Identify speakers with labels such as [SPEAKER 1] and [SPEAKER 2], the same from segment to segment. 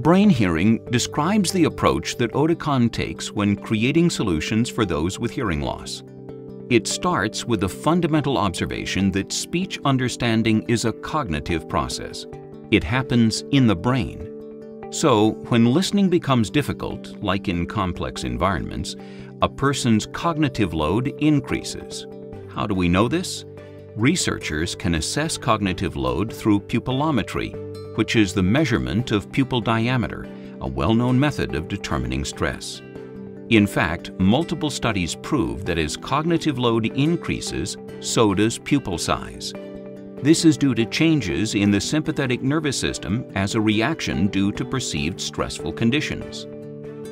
[SPEAKER 1] Brain hearing describes the approach that Oticon takes when creating solutions for those with hearing loss. It starts with the fundamental observation that speech understanding is a cognitive process. It happens in the brain. So, when listening becomes difficult, like in complex environments, a person's cognitive load increases. How do we know this? Researchers can assess cognitive load through pupillometry, which is the measurement of pupil diameter, a well-known method of determining stress. In fact, multiple studies prove that as cognitive load increases, so does pupil size. This is due to changes in the sympathetic nervous system as a reaction due to perceived stressful conditions.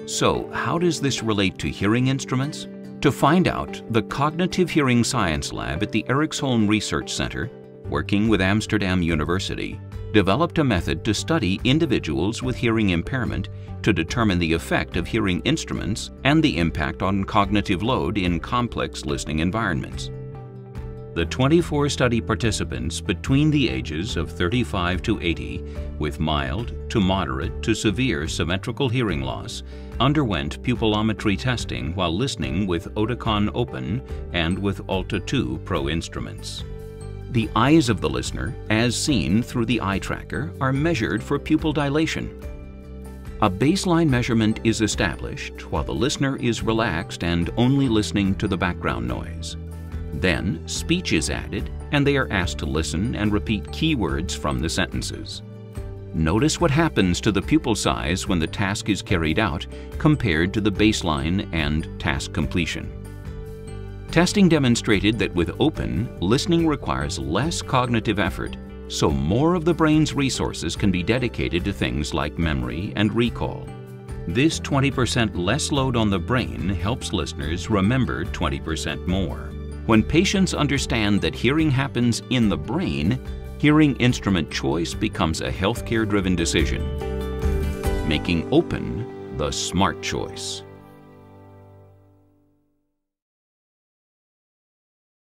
[SPEAKER 1] So, how does this relate to hearing instruments? To find out, the Cognitive Hearing Science Lab at the Eriksholm Research Center, working with Amsterdam University, developed a method to study individuals with hearing impairment to determine the effect of hearing instruments and the impact on cognitive load in complex listening environments. The 24 study participants between the ages of 35 to 80 with mild to moderate to severe symmetrical hearing loss underwent pupillometry testing while listening with Oticon Opn and with Alta 2 Pro instruments. The eyes of the listener, as seen through the eye tracker, are measured for pupil dilation. A baseline measurement is established while the listener is relaxed and only listening to the background noise. Then, speech is added and they are asked to listen and repeat keywords from the sentences. Notice what happens to the pupil size when the task is carried out compared to the baseline and task completion. Testing demonstrated that with Opn, listening requires less cognitive effort, so more of the brain's resources can be dedicated to things like memory and recall. This 20% less load on the brain helps listeners remember 20% more. When patients understand that hearing happens in the brain, hearing instrument choice becomes a healthcare-driven decision, making Opn the smart choice.